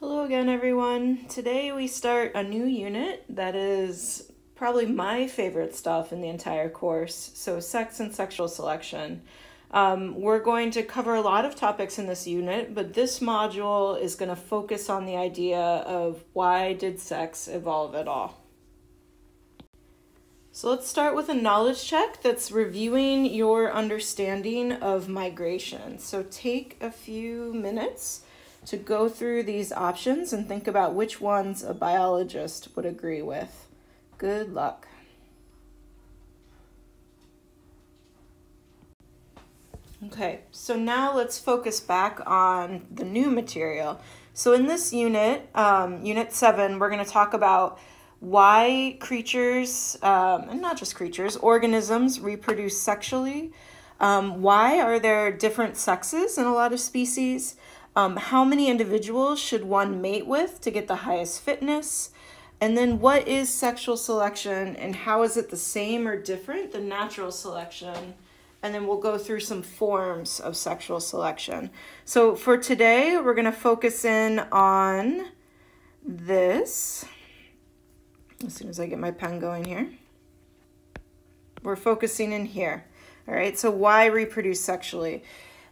Hello again, everyone. Today we start a new unit that is probably my favorite stuff in the entire course. So, sex and sexual selection. Um, we're going to cover a lot of topics in this unit, but this module is going to focus on the idea of why did sex evolve at all. So let's start with a knowledge check that's reviewing your understanding of migration. So take a few minutes to go through these options and think about which ones a biologist would agree with. Good luck. Okay, so now let's focus back on the new material. So in this unit, um, Unit 7, we're going to talk about why creatures, um, and not just creatures, organisms reproduce sexually. Um, why are there different sexes in a lot of species? Um, how many individuals should one mate with to get the highest fitness? And then what is sexual selection and how is it the same or different than natural selection? And then we'll go through some forms of sexual selection. So for today, we're going to focus in on this. As soon as I get my pen going here. We're focusing in here. All right, so why reproduce sexually?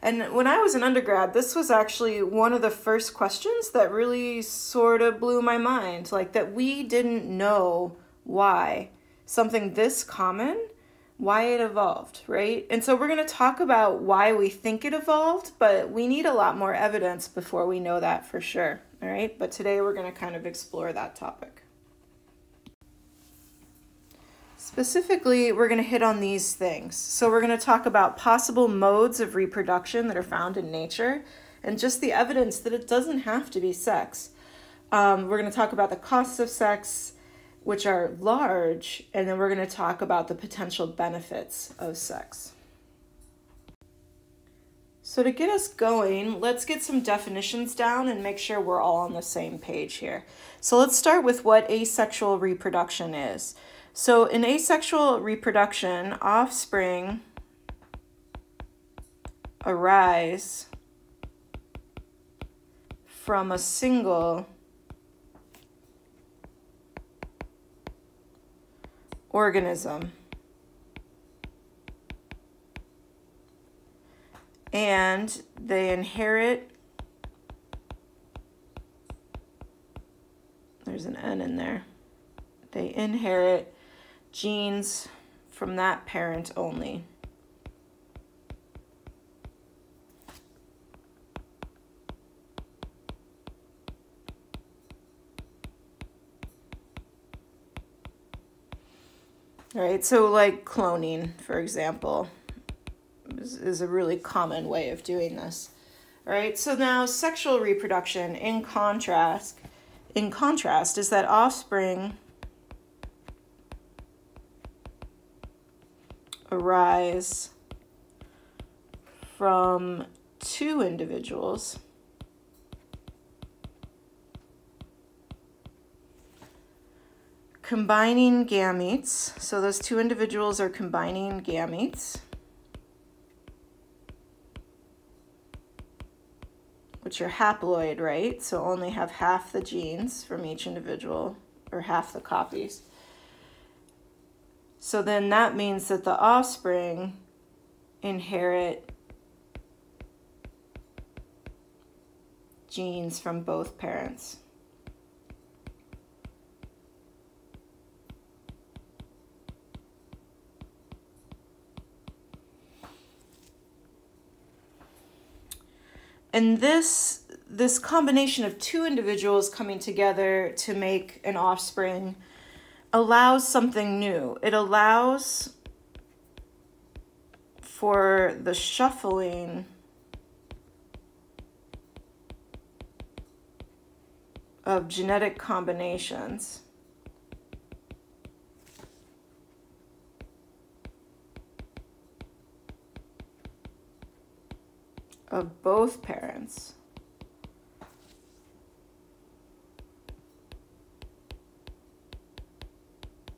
And when I was an undergrad, this was actually one of the first questions that really sort of blew my mind. Like that we didn't know why something this common, why it evolved, right? And so we're going to talk about why we think it evolved, but we need a lot more evidence before we know that for sure. All right, but today we're going to kind of explore that topic. Specifically, we're going to hit on these things. So, we're going to talk about possible modes of reproduction that are found in nature and just the evidence that it doesn't have to be sex. Um, we're going to talk about the costs of sex, which are large, and then we're going to talk about the potential benefits of sex. So, to get us going, let's get some definitions down and make sure we're all on the same page here. So, let's start with what asexual reproduction is. So in asexual reproduction, offspring arise from a single organism. And they inherit, there's an N in there, they inherit genes from that parent only. Right, so like cloning, for example, is, is a really common way of doing this. All right, so now sexual reproduction in contrast, in contrast, is that offspring arise from two individuals combining gametes. So those two individuals are combining gametes, which are haploid, right? So only have half the genes from each individual, or half the copies. So then that means that the offspring inherit genes from both parents. And this this combination of two individuals coming together to make an offspring allows something new. It allows for the shuffling of genetic combinations. Of both parents.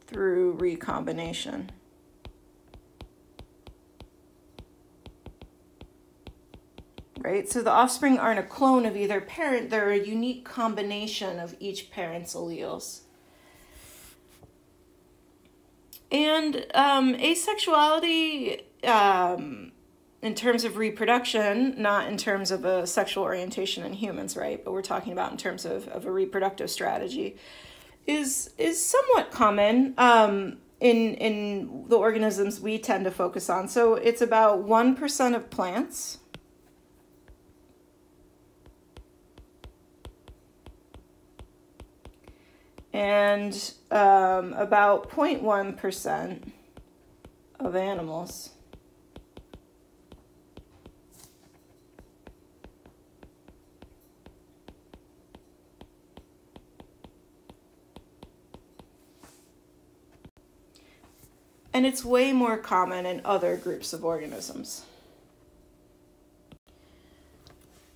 through recombination. Right? So the offspring aren't a clone of either parent, they're a unique combination of each parent's alleles. And um, asexuality, um, in terms of reproduction, not in terms of a sexual orientation in humans, right? But we're talking about in terms of, of a reproductive strategy, is is somewhat common um, in in the organisms we tend to focus on. So it's about one percent of plants. And um, about 0.1% of animals. And it's way more common in other groups of organisms.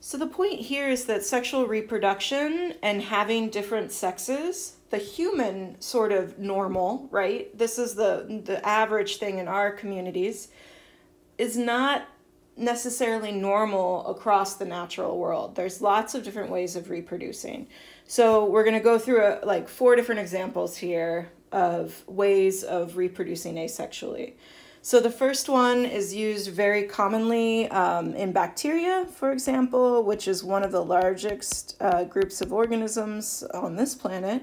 So the point here is that sexual reproduction and having different sexes, the human sort of normal, right? This is the the average thing in our communities is not necessarily normal across the natural world. There's lots of different ways of reproducing. So we're going to go through a, like four different examples here of ways of reproducing asexually. So the first one is used very commonly um, in bacteria, for example, which is one of the largest uh, groups of organisms on this planet.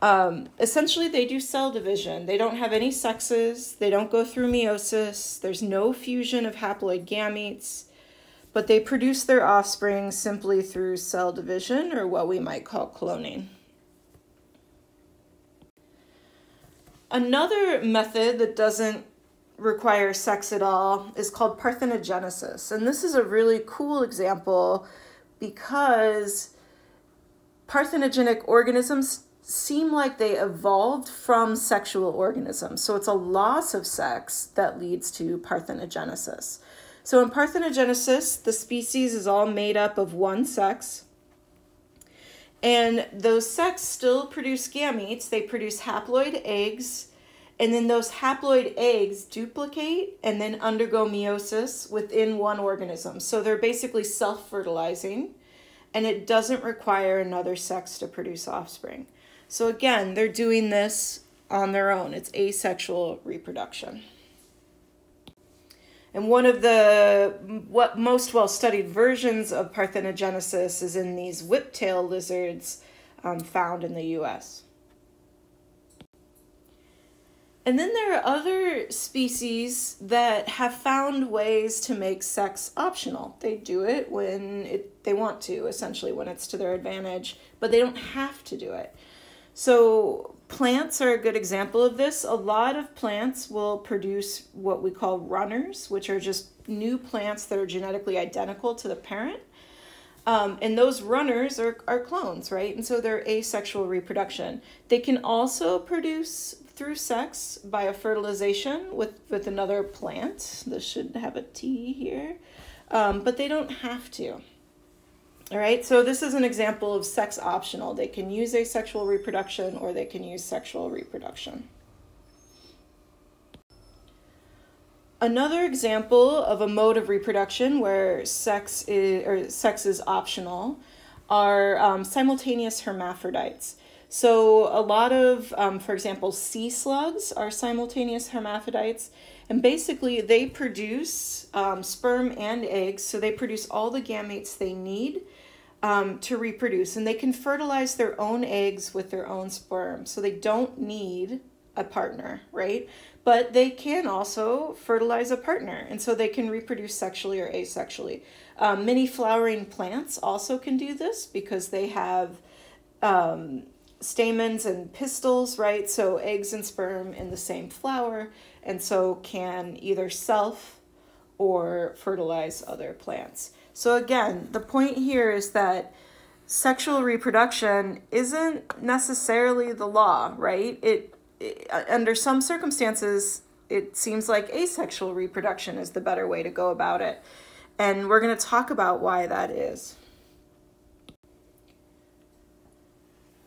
Um, essentially, they do cell division. They don't have any sexes. They don't go through meiosis. There's no fusion of haploid gametes, but they produce their offspring simply through cell division or what we might call cloning. Another method that doesn't require sex at all is called parthenogenesis. And this is a really cool example because parthenogenic organisms seem like they evolved from sexual organisms. So it's a loss of sex that leads to parthenogenesis. So in parthenogenesis, the species is all made up of one sex. And those sex still produce gametes. They produce haploid eggs. And then those haploid eggs duplicate and then undergo meiosis within one organism. So they're basically self fertilizing, and it doesn't require another sex to produce offspring. So again, they're doing this on their own. It's asexual reproduction. And one of the what most well studied versions of parthenogenesis is in these whiptail lizards um, found in the US. And then there are other species that have found ways to make sex optional. They do it when it, they want to, essentially, when it's to their advantage, but they don't have to do it. So plants are a good example of this. A lot of plants will produce what we call runners, which are just new plants that are genetically identical to the parent. Um, and those runners are, are clones, right? And so they're asexual reproduction. They can also produce through sex by a fertilization with, with another plant. This should have a T here, um, but they don't have to. All right, so this is an example of sex optional. They can use asexual reproduction or they can use sexual reproduction. Another example of a mode of reproduction where sex is, or sex is optional are um, simultaneous hermaphrodites. So a lot of, um, for example, sea slugs are simultaneous hermaphrodites, and basically they produce um, sperm and eggs, so they produce all the gametes they need um, to reproduce, and they can fertilize their own eggs with their own sperm. So they don't need a partner, right? But they can also fertilize a partner, and so they can reproduce sexually or asexually. Um, many flowering plants also can do this because they have um, stamens and pistils, right? So eggs and sperm in the same flower, and so can either self or fertilize other plants. So again, the point here is that sexual reproduction isn't necessarily the law, right? It, it, under some circumstances it seems like asexual reproduction is the better way to go about it. And we're going to talk about why that is.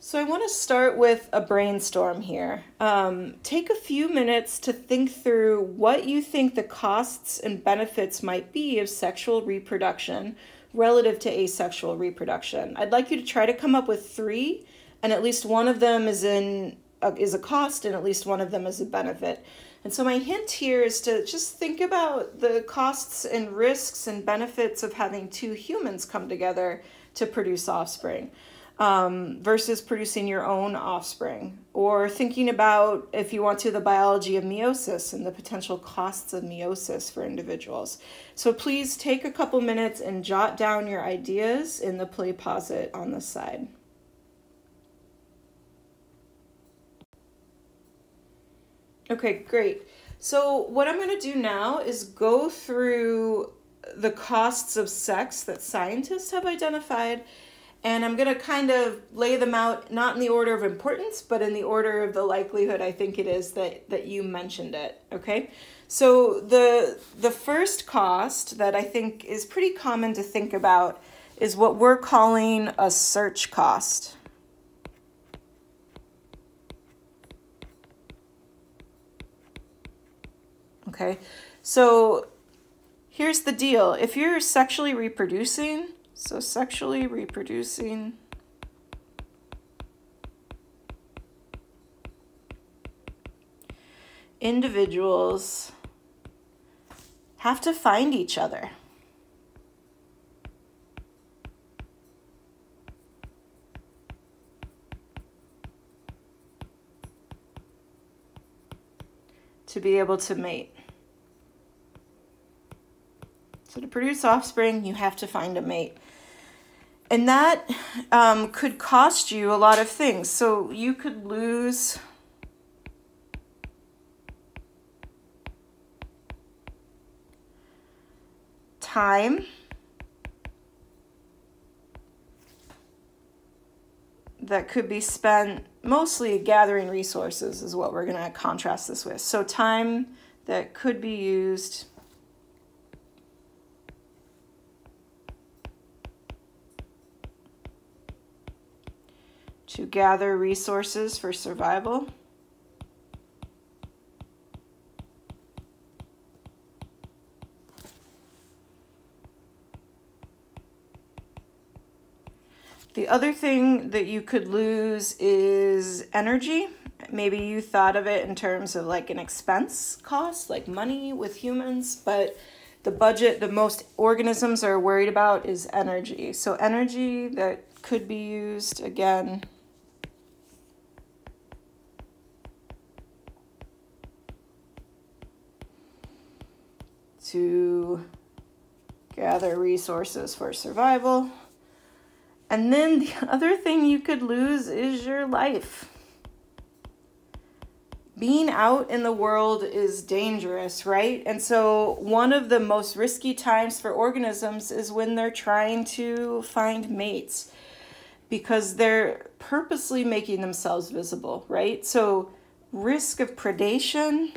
So I want to start with a brainstorm here. Um, take a few minutes to think through what you think the costs and benefits might be of sexual reproduction relative to asexual reproduction. I'd like you to try to come up with three, and at least one of them is in a, is a cost, and at least one of them is a benefit. And so my hint here is to just think about the costs and risks and benefits of having two humans come together to produce offspring um, versus producing your own offspring, or thinking about, if you want to, the biology of meiosis and the potential costs of meiosis for individuals. So please take a couple minutes and jot down your ideas in the PlayPosit on the side. Okay, great. So what I'm going to do now is go through the costs of sex that scientists have identified and I'm to kind of lay them out not in the order of importance, but in the order of the likelihood I think it is that that you mentioned it, okay? So the the first cost that I think is pretty common to think about is what we're calling a search cost. Okay? So here's the deal. If you're sexually reproducing, so sexually reproducing individuals have to find each other. to be able to mate. So to produce offspring, you have to find a mate. And that um, could cost you a lot of things. So you could lose time. that could be spent mostly gathering resources is what we're going to contrast this with. So time that could be used to gather resources for survival. The other thing that you could lose is energy. Maybe you thought of it in terms of like an expense cost, like money with humans, but the budget that most organisms are worried about is energy. So, energy that could be used again to gather resources for survival. And then the other thing you could lose is your life. Being out in the world is dangerous, right? And so, one of the most risky times for organisms is when they're trying to find mates because they're purposely making themselves visible, right? So, risk of predation,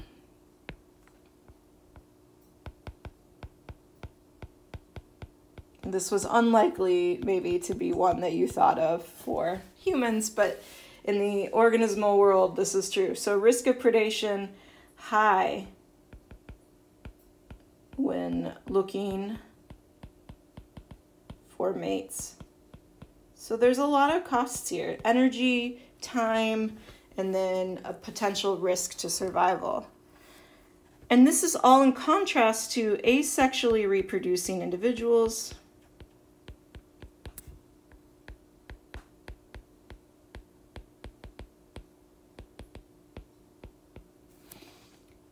This was unlikely, maybe, to be one that you thought of for humans, but in the organismal world, this is true. So, risk of predation high when looking for mates. So, there's a lot of costs here energy, time, and then a potential risk to survival. And this is all in contrast to asexually reproducing individuals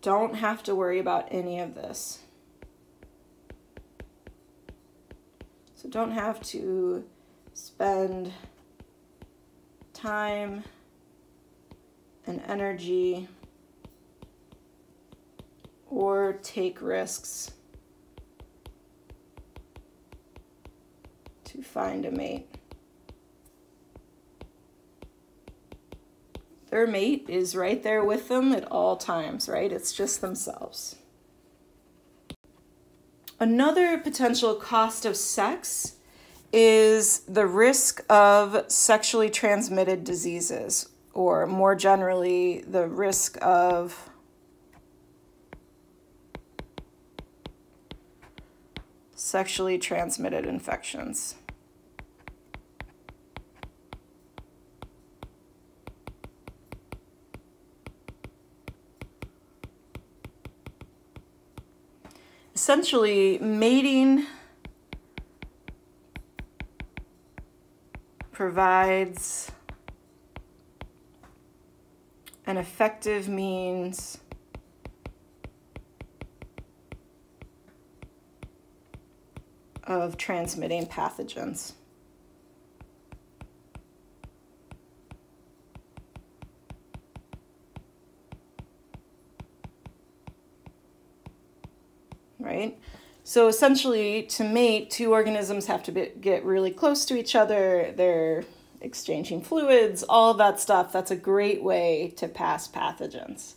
don't have to worry about any of this. So don't have to spend time and energy or take risks to find a mate. Their mate is right there with them at all times, right? It's just themselves. Another potential cost of sex is the risk of sexually transmitted diseases, or more generally, the risk of sexually transmitted infections. Essentially, mating provides an effective means of transmitting pathogens. Right? So essentially, to mate, two organisms have to be, get really close to each other. They're exchanging fluids, all of that stuff. That's a great way to pass pathogens.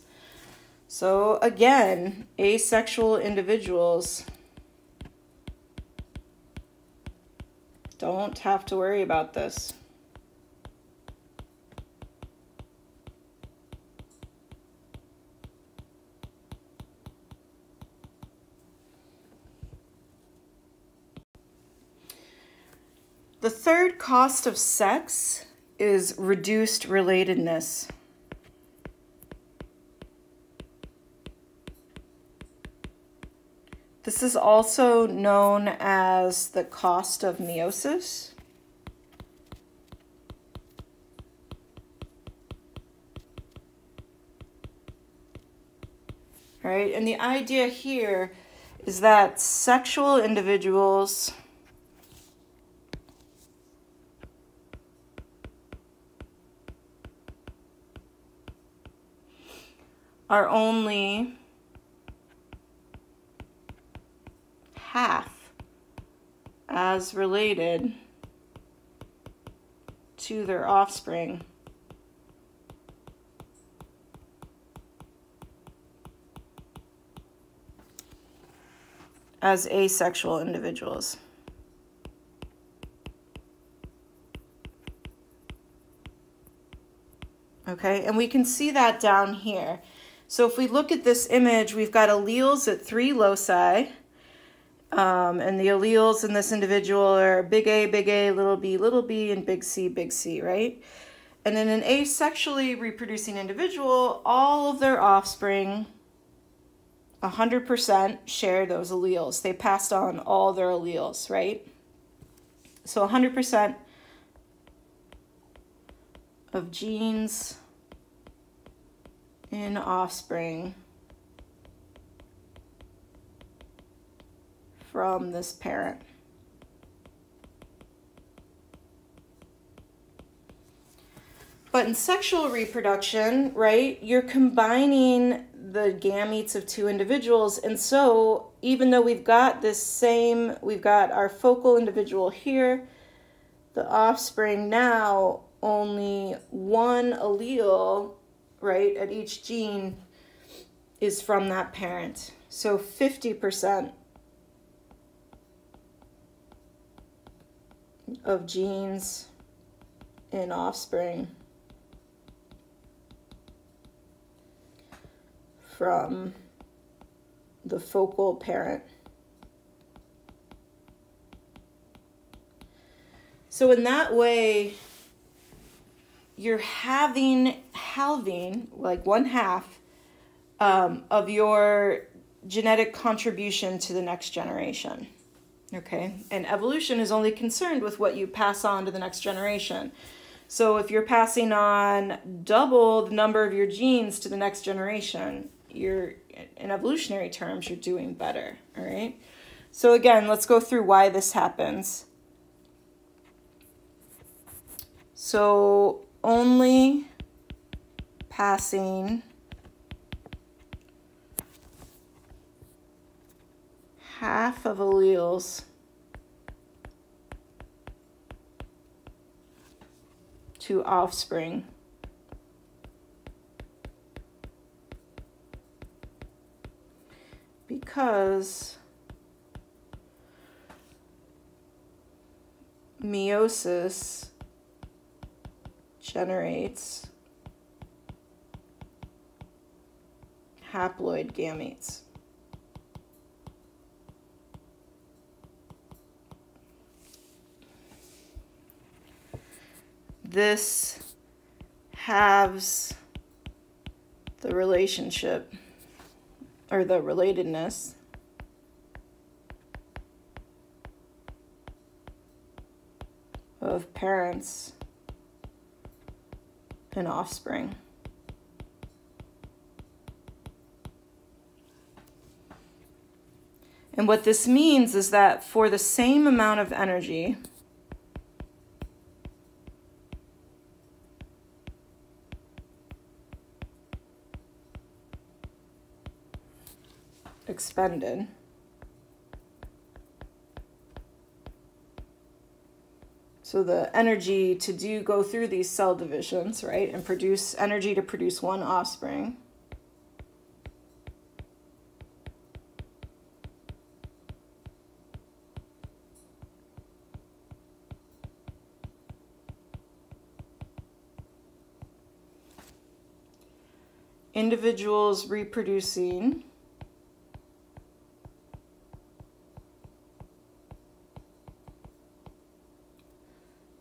So again, asexual individuals don't have to worry about this. The third cost of sex is reduced relatedness. This is also known as the cost of meiosis. Right, and the idea here is that sexual individuals are only half as related to their offspring as asexual individuals. Okay, and we can see that down here. So if we look at this image, we've got alleles at three loci. Um, and the alleles in this individual are big A, big A, little b, little b, and big C, big C, right? And in an asexually reproducing individual, all of their offspring, 100% share those alleles. They passed on all their alleles, right? So 100% of genes in offspring from this parent. But in sexual reproduction, right, you're combining the gametes of two individuals. And so, even though we've got this same, we've got our focal individual here, the offspring now, only one allele right, at each gene is from that parent. So 50% of genes in offspring from the focal parent. So in that way, you're having halving like one half um, of your genetic contribution to the next generation. Okay? And evolution is only concerned with what you pass on to the next generation. So if you're passing on double the number of your genes to the next generation you're in evolutionary terms you're doing better all right so again let's go through why this happens. So only passing half of alleles to offspring. Because meiosis generates haploid gametes. This halves the relationship or the relatedness of parents and offspring. And what this means is that for the same amount of energy, expended, So the energy to do go through these cell divisions, right, and produce energy to produce one offspring. Individuals reproducing.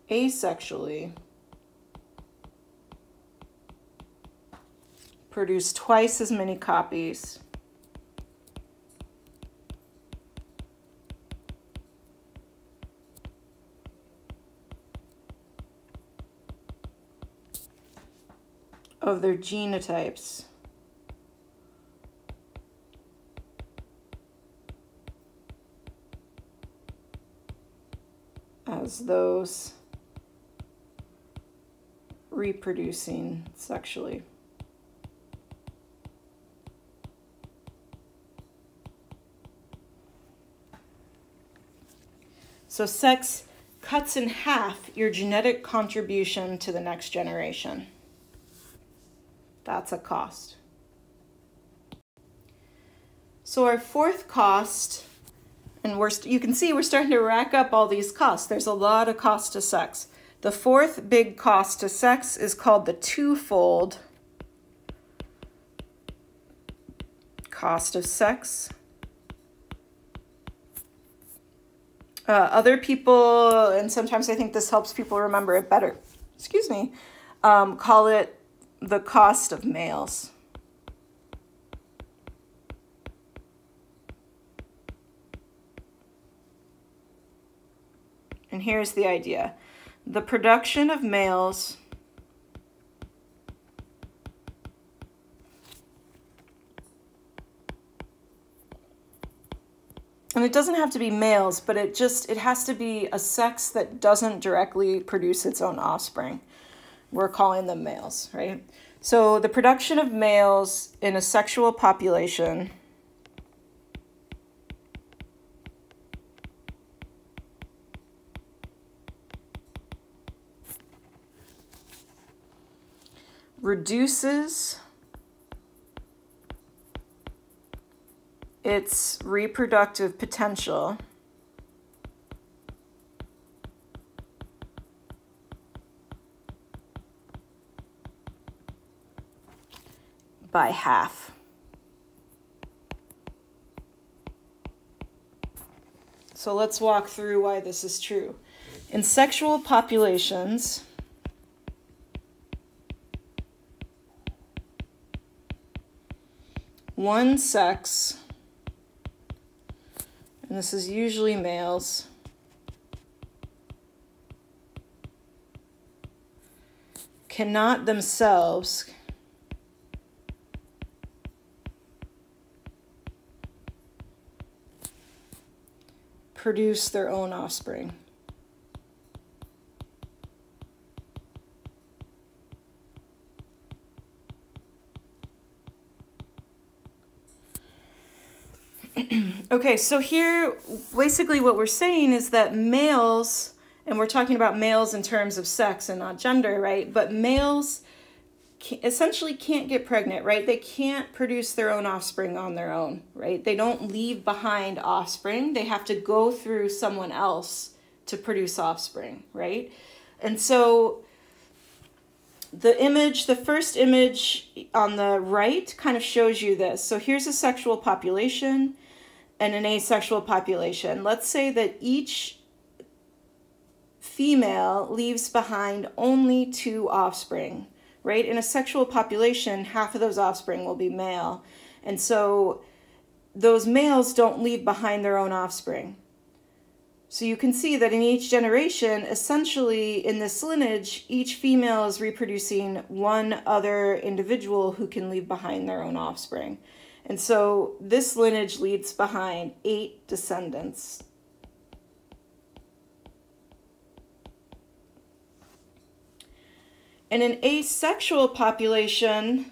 Asexually. Produce twice as many copies. Of their genotypes. As those reproducing sexually. So, sex cuts in half your genetic contribution to the next generation. That's a cost. So, our fourth cost, and we're, you can see we're starting to rack up all these costs. There's a lot of cost to sex. The fourth big cost to sex is called the twofold cost of sex. Uh, other people, and sometimes I think this helps people remember it better, excuse me, um, call it the cost of males. And here's the idea. The production of males and it doesn't have to be males but it just it has to be a sex that doesn't directly produce its own offspring. We're calling them males right? So the production of males in a sexual population reduces its reproductive potential by half. So let's walk through why this is true. In sexual populations, one sex, and this is usually males, cannot themselves produce their own offspring. Okay, so here, basically what we're saying is that males, and we're talking about males in terms of sex and not gender, right? But males essentially can't get pregnant, right? They can't produce their own offspring on their own, right? They don't leave behind offspring. They have to go through someone else to produce offspring, right? And so the image, the first image on the right kind of shows you this. So here's a sexual population and an asexual population. Let's say that each female leaves behind only two offspring, right? In a sexual population, half of those offspring will be male. And so those males don't leave behind their own offspring. So you can see that in each generation, essentially in this lineage, each female is reproducing one other individual who can leave behind their own offspring. And so this lineage leaves behind eight descendants. In an asexual population,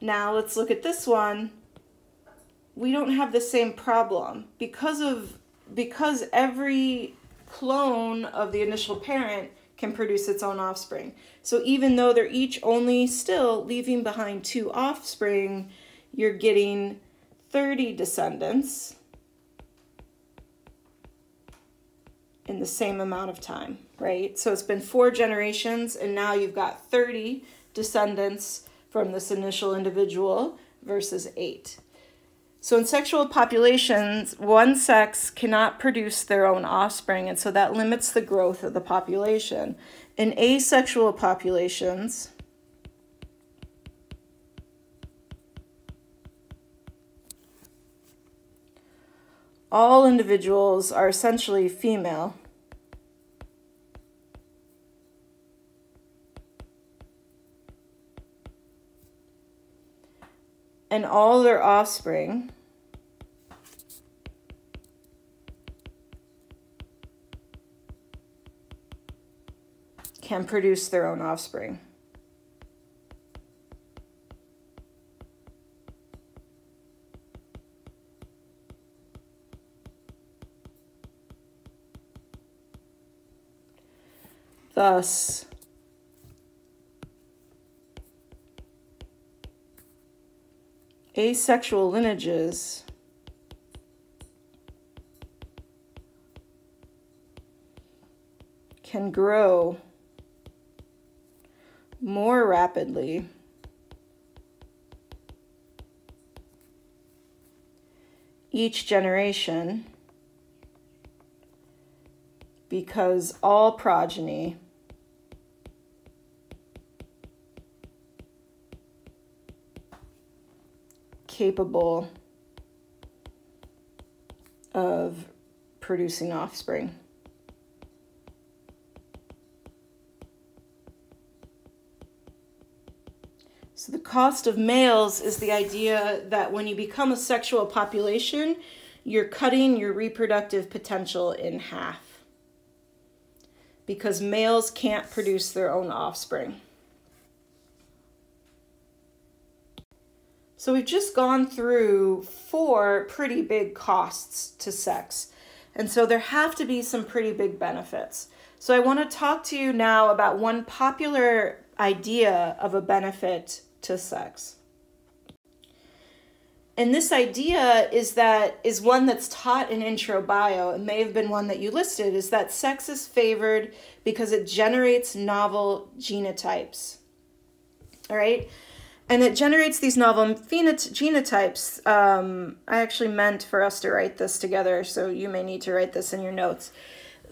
now let's look at this one, we don't have the same problem. Because of because every clone of the initial parent can produce its own offspring. So even though they're each only still leaving behind two offspring, you're getting 30 descendants in the same amount of time, right? So it's been four generations, and now you've got 30 descendants from this initial individual versus eight. So in sexual populations, one sex cannot produce their own offspring, and so that limits the growth of the population. In asexual populations, all individuals are essentially female. And all their offspring can produce their own offspring. Thus, asexual lineages can grow more rapidly each generation because all progeny capable of producing offspring. So the cost of males is the idea that when you become a sexual population, you're cutting your reproductive potential in half because males can't produce their own offspring. So we've just gone through four pretty big costs to sex. And so there have to be some pretty big benefits. So I want to talk to you now about one popular idea of a benefit to sex. And this idea is that is one that's taught in intro bio. It may have been one that you listed is that sex is favored because it generates novel genotypes. All right? And it generates these novel genotypes. Um, I actually meant for us to write this together, so you may need to write this in your notes.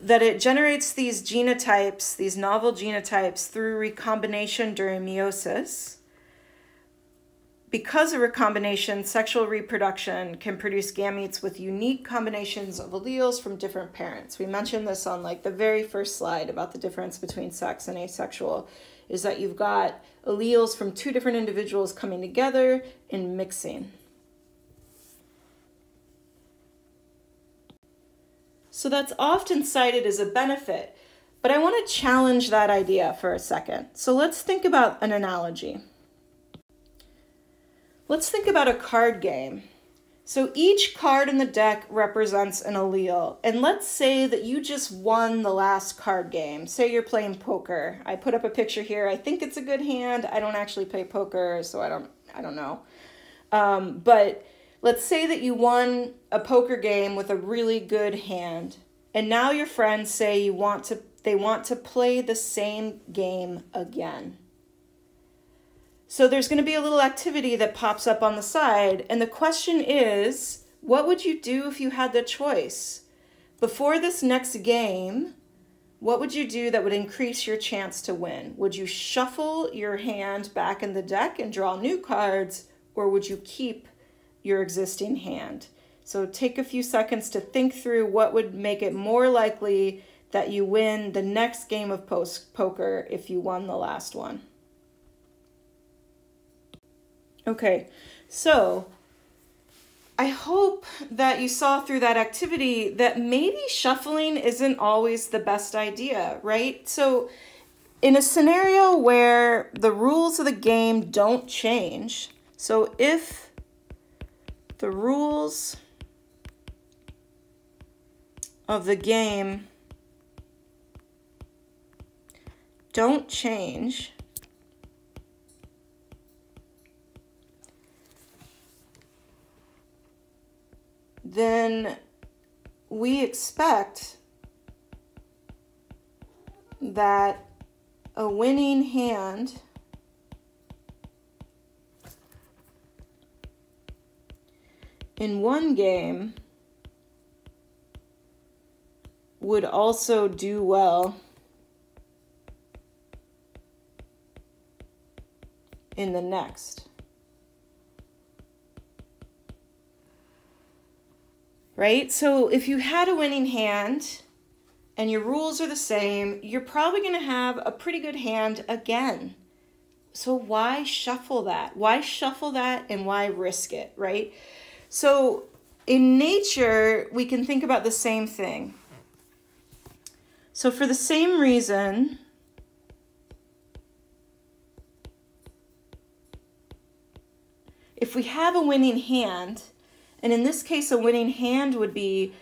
That it generates these genotypes, these novel genotypes, through recombination during meiosis. Because of recombination, sexual reproduction can produce gametes with unique combinations of alleles from different parents. We mentioned this on like the very first slide about the difference between sex and asexual is that you've got alleles from two different individuals coming together and mixing. So that's often cited as a benefit, but I want to challenge that idea for a second. So let's think about an analogy. Let's think about a card game. So each card in the deck represents an allele. And let's say that you just won the last card game. Say you're playing poker. I put up a picture here. I think it's a good hand. I don't actually play poker, so I don't I don't know. Um, but let's say that you won a poker game with a really good hand. And now your friends say you want to they want to play the same game again. So there's going to be a little activity that pops up on the side. And the question is, what would you do if you had the choice? Before this next game, what would you do that would increase your chance to win? Would you shuffle your hand back in the deck and draw new cards, or would you keep your existing hand? So take a few seconds to think through what would make it more likely that you win the next game of post poker if you won the last one. Okay, so I hope that you saw through that activity that maybe shuffling isn't always the best idea, right? So, in a scenario where the rules of the game don't change, so if the rules of the game don't change, then we expect that a winning hand in one game would also do well in the next. Right? So if you had a winning hand and your rules are the same, you're probably going to have a pretty good hand again. So why shuffle that? Why shuffle that and why risk it, right? So in nature, we can think about the same thing. So for the same reason, if we have a winning hand, and in this case, a winning hand would be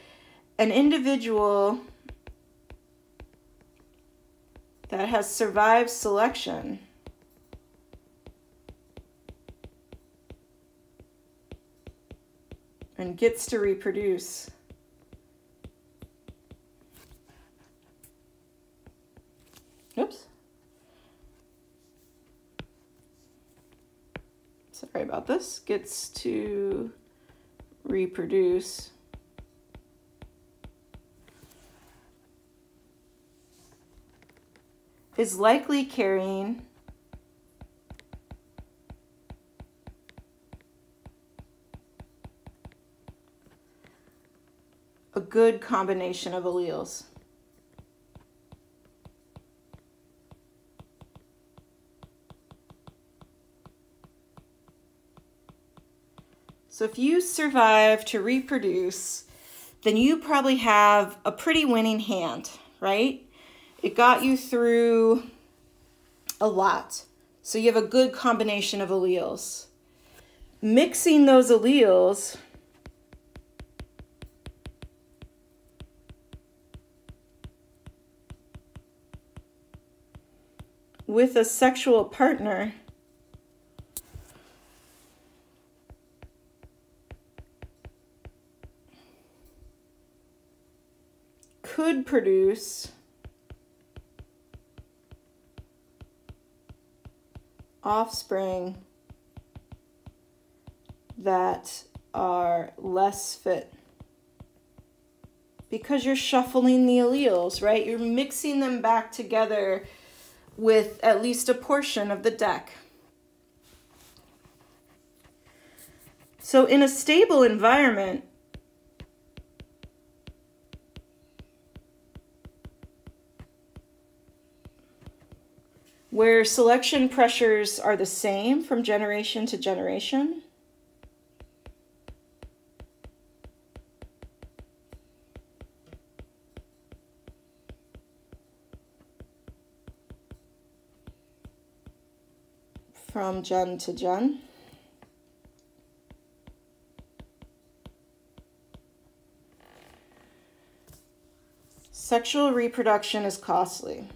an individual that has survived selection. And gets to reproduce. Oops. Sorry about this. Gets to reproduce. Is likely carrying a good combination of alleles. So if you survive to reproduce, then you probably have a pretty winning hand, right? It got you through a lot. So you have a good combination of alleles. Mixing those alleles with a sexual partner could produce offspring that are less fit because you're shuffling the alleles, right? You're mixing them back together with at least a portion of the deck. So in a stable environment, where selection pressures are the same from generation to generation. From gen to gen. Sexual reproduction is costly.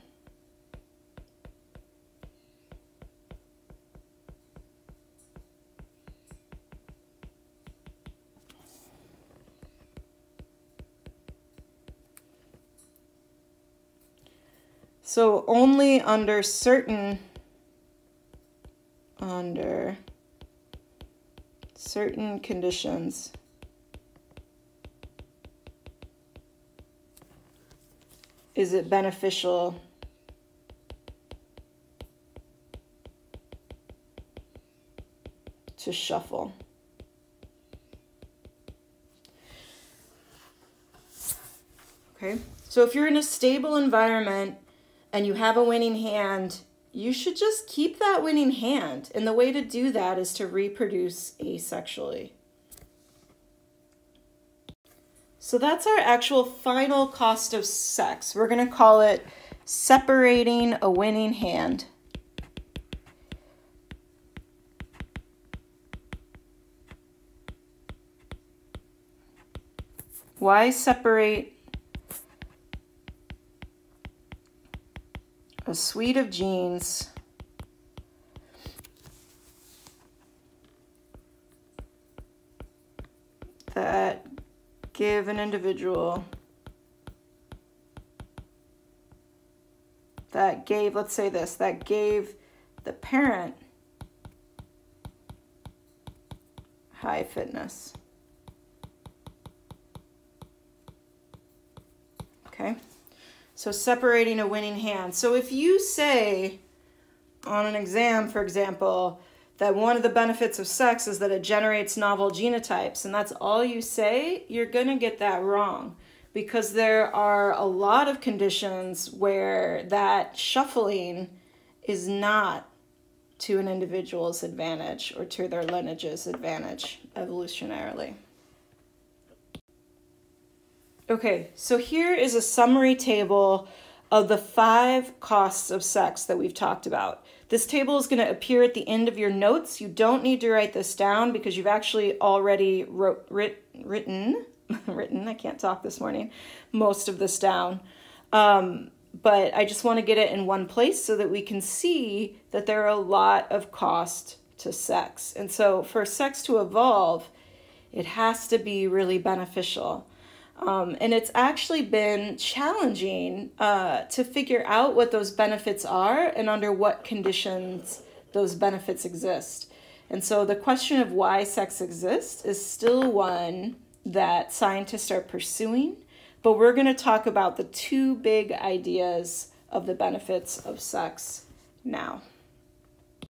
So only under certain under certain conditions. Is it beneficial? To shuffle? Okay, so if you're in a stable environment and you have a winning hand, you should just keep that winning hand. And the way to do that is to reproduce asexually. So that's our actual final cost of sex. We're going to call it separating a winning hand. Why separate a suite of genes that give an individual that gave, let's say this, that gave the parent high fitness. Okay, so separating a winning hand. So if you say on an exam, for example, that one of the benefits of sex is that it generates novel genotypes, and that's all you say, you're going to get that wrong because there are a lot of conditions where that shuffling is not to an individual's advantage or to their lineage's advantage evolutionarily. Okay, so here is a summary table of the five costs of sex that we've talked about. This table is going to appear at the end of your notes. You don't need to write this down because you've actually already wrote, writ, written, written, I can't talk this morning, most of this down. Um, but I just want to get it in one place so that we can see that there are a lot of cost to sex. And so for sex to evolve, it has to be really beneficial. Um, and it's actually been challenging uh, to figure out what those benefits are and under what conditions those benefits exist. And so the question of why sex exists is still one that scientists are pursuing, but we're going to talk about the two big ideas of the benefits of sex now.